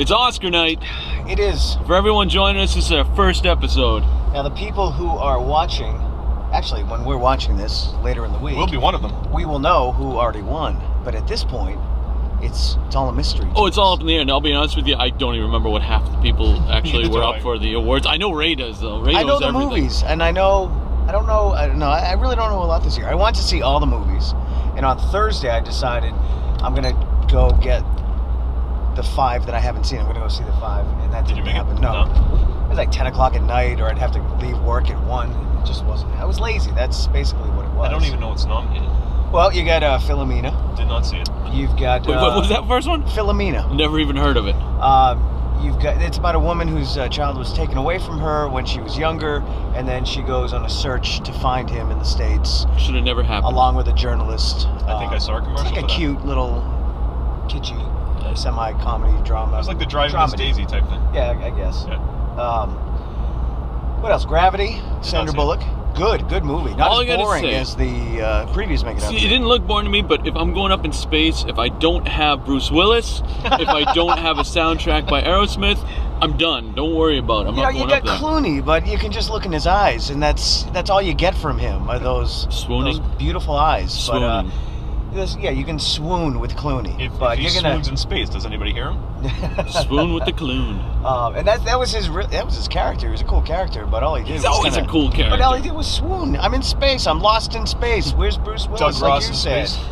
It's Oscar night. It is. For everyone joining us, this is our first episode. Now, the people who are watching, actually, when we're watching this later in the week, We'll be one of them. we will know who already won. But at this point, it's it's all a mystery. to Oh, it's all up in the air. And I'll be honest with you, I don't even remember what half the people actually were do up for the awards. I know Ray does though. Ray I know the everything. movies, and I know. I don't know. I don't know. I I really don't know a lot this year. I want to see all the movies, and on Thursday I decided I'm gonna go get the five that I haven't seen. I'm gonna go see the five, and that Did didn't you make it? happen. No. it was like 10 o'clock at night, or I'd have to leave work at one. And it just wasn't. I was lazy. That's basically what it was. I don't even know what's nominated. Well, you got uh, Philomena. Did not see it. You've got. Wait, uh, what was that first one? Philomena. Never even heard of it. Um, you've got it's about a woman whose uh, child was taken away from her when she was younger, and then she goes on a search to find him in the states, Should have never happened. along with a journalist. I think I saw a commercial It's like for a that. cute little, kitschy, uh, semi-comedy drama. It was like the Driving Miss Daisy type thing. Yeah, I I guess. Yeah. Um, what else? Gravity. Sandra. Bullock. Good, good movie. Not All I as gotta boring say- as the uh, previous Make It Up. It didn't look boring to me, but if I'm going up in space, if I don't have Bruce Willis, if I don't have a soundtrack by Aerosmith, I'm done. Don't worry about it. I'm You know, not you going got up there. Clooney, but you can just look in his eyes, and that's that's all you get from him. Are those Swooning? those beautiful eyes? Swooning. But, uh, this- yeah, you can swoon with Clooney, If, but if he you're gonna. swoons in space, does anybody hear him? swoon with the clune. um, and that that was his re- that was his character. He was a cool character, but all he did He's was always kinda, a cool character. But all he did was swoon. I'm in space. I'm lost in space. Where's Bruce Willis? Doug like Ross you in said. space.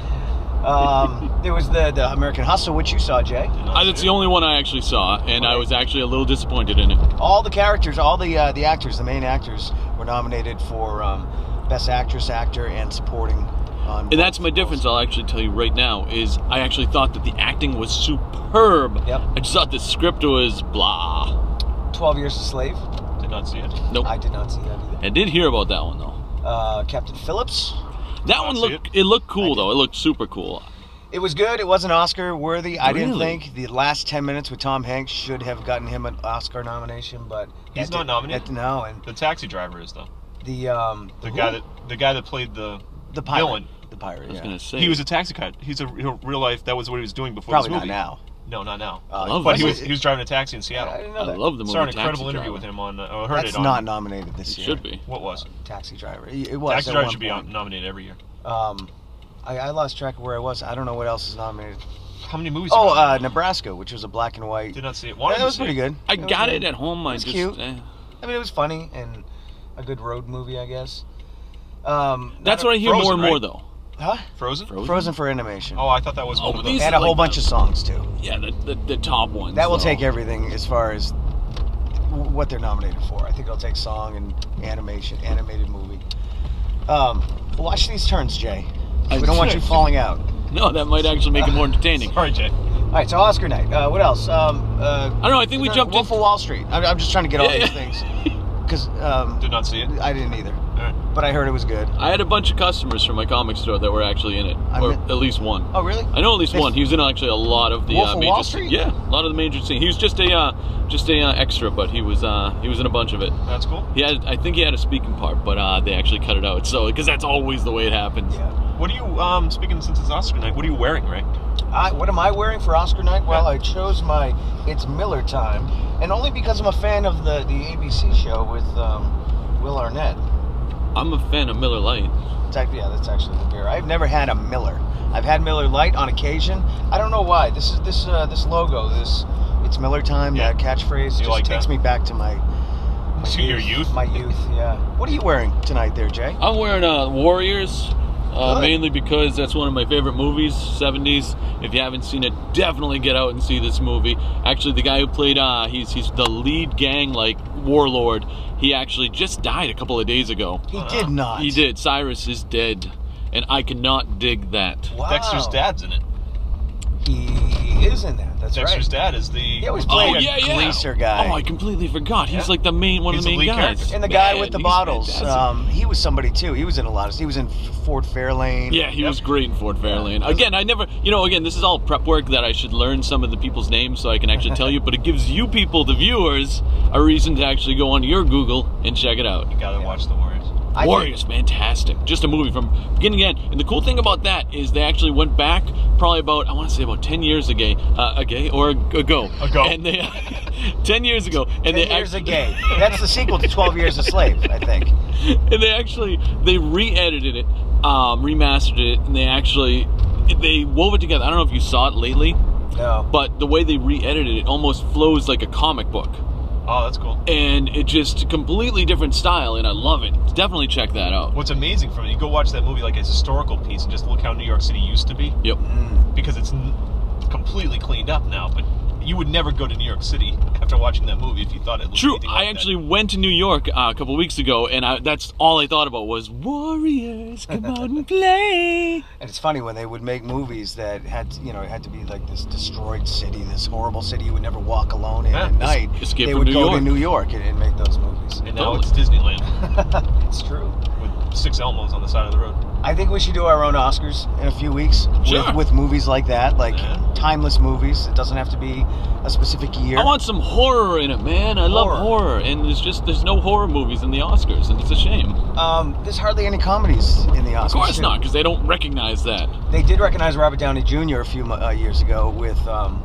Um, there was the the American Hustle, which you saw, Jay. Did not see that's the only one I actually saw, and I was actually a little disappointed in it. all the characters, all the uh, the actors, the main actors were nominated for um, best actress, actor, and supporting. On And that's my roles. difference. I'll actually tell you right now is I actually thought that the acting was superb. Yep. I just thought the script was blah. Twelve Years a Slave. Did not see it. Nope. I did not see that either. I did hear about that one though. Uh, Captain Phillips. That one looked it. looked cool though. It looked super cool. It was good. It wasn't Oscar worthy. I didn't think the last ten minutes with Tom Hanks should have gotten him an Oscar nomination, but He's not did- nominated? that- No, and The taxi driver is though. the um The who? guy that the guy that played the the pilot. villain. The pirate. I was yeah. gonna say he was a taxi cat. He's a real, real life. That was what he was doing before Probably this not movie. now. No, not now. Uh, love but he was he was driving a taxi in Seattle. I didn't know I love the movie. Saw an Taxi incredible interview Driver. with him on. Uh, heard That's it on. not nominated this It year. should be. What was? Taxi Driver. It it was. Taxi driver one should be nominated every year. Um, I, I lost track of where I was. I don't know what else is nominated. How many movies? Oh, uh, Nebraska, which was a black and white. did not see it. Yeah, that was see pretty it. good. I It got it at home. I was just cute. eh. I mean, it was funny and a good road movie, I guess. Um, That's what I hear Frozen, more and more right? though. A- Huh? Frozen. Frozen? Frozen for animation. Oh, I thought that was Oh, one of the. these- and a whole like bunch the- of songs too. Yeah, the the, the top ones. That will though. take everything as far as what they're nominated for. I think it'll take song and animation, animated movie. Um, watch these turns, Jay. I We don't want you falling out. No, that might actually make it more entertaining. Sorry, Jay. All right, so Oscar night. Uh, what else? Um, uh, I don't know. I think we jumped Wolf in. of Wall Street. I'm, I'm just trying to get all Yeah, these yeah. things because um, Did not see it. I didn't either, All right. But I heard it was good. I had a bunch of customers from my comic store that were actually in it, I or mean- at least one. Oh, really? I know at least This- one. He was in actually a lot of the Wolf uh, of major Wall scenes. Street? Yeah, a lot of the major scenes. He was just a uh, just a uh, extra, but he was uh, he was in a bunch of it. That's cool. He had, I think he had a speaking part, but uh, they actually cut it out. So because that's always the way it happens. Yeah. What are you um speaking since it's Oscar night? What are you wearing, Ray? I, what am I wearing for Oscar night? Well, I chose my It's Miller Time, and only because I'm a fan of the, the ABC show with um, Will Arnett. I'm a fan of Miller Lite. Yeah, that's actually the beer. I've never had a Miller. I've had Miller Lite on occasion. I don't know why. This is this uh, this logo, this It's Miller Time, Yeah. that catchphrase, You just like takes that? me back to my, my To your youth? My youth, yeah. What are you wearing tonight, there, Jay? I'm wearing uh, Warriors, uh, mainly because that's one of my favorite movies, 70s. If you haven't seen it, definitely get out and see this movie. Actually, the guy who played, uh, he's he's the lead gang like warlord. He actually just died a couple of days ago. He Uh, did not. He did. Cyrus is dead, and I cannot dig that. Wow. Dexter's dad's in it. He is in that. That's Dexter's right. dad is the. He always Oh played a yeah, yeah. greaser guy. Oh, I completely forgot. He's Yeah. like the main one He's of the main guys. character. And the guy Man, with the bottles, um, he was somebody too. He was in a lot of. He was in Ford Fairlane. Yeah, he Yep. was great in Ford Fairlane. Again, I never, you know, again, this is all prep work that I should learn some of the people's names so I can actually tell you, but it gives you people, the viewers, a reason to actually go on your Google and check it out. You gotta watch the Warriors. I Warriors, fantastic. Just a movie from beginning to end. And the cool thing about that is they actually went back probably about I want to say about ten years ago, uh, ago or ago, Ago. and they ten years ago, and Ten they years actually, a gay. That's the sequel to Twelve Years a Slave, I think. and they actually they re-edited it, um, remastered it, and they actually they wove it together. I don't know if you saw it lately, No. but the way they re-edited it almost flows like a comic book, Oh, that's cool. and it just completely different style, and I love it. Definitely check that out. What's amazing from it, you go watch that movie like a historical piece and just look how New York City used to be Yep. Mm. because it's n- completely cleaned up now. But you would never go to New York City after watching that movie if you thought it looked True. anything I like that. actually went to New York uh, a couple weeks ago, and I, that's all I thought about was Warriors, come out and play. And it's funny when they would make movies that had, you know, it had to be like this destroyed city, this horrible city you would never walk alone in Yeah, at es- night. Escape they from would New go York. to New York and, and make those movies. And now Totally. it's Disneyland it's true. with six Elmos on the side of the road. I think we should do our own Oscars in a few weeks Sure. with, with movies like that, like Yeah. timeless movies. It doesn't have to be a specific year. I want some horror in it, man. I love Horror. horror, and there's just there's no horror movies in the Oscars, and it's a shame. um, there's hardly any comedies in the Oscars. Of course too. not, because they don't recognize that. They did recognize Robert Downey Jr. a few uh, years ago with um,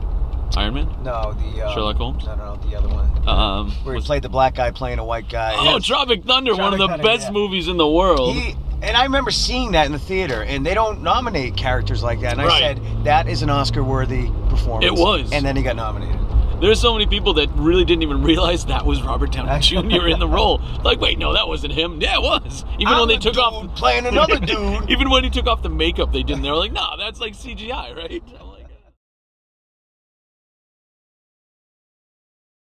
Iron Man, no the uh, Sherlock Holmes? No, no, no, the other one. um, Where he was- played the black guy playing a white guy. oh, Tropic Thunder, one of the Thunder, best yeah. movies in the world. He and I remember seeing that in the theater, and they don't nominate characters like that. And I Right. said that is an Oscar-worthy performance. It was. and then he got nominated. There's so many people that really didn't even realize that was Robert Downey Jr. in the role. Like, wait, no, that wasn't him. Yeah, it was. Even I'm when they took dude off playing another dude. Even when he took off the makeup, they didn't. They were like, "No, that's like CGI, right?"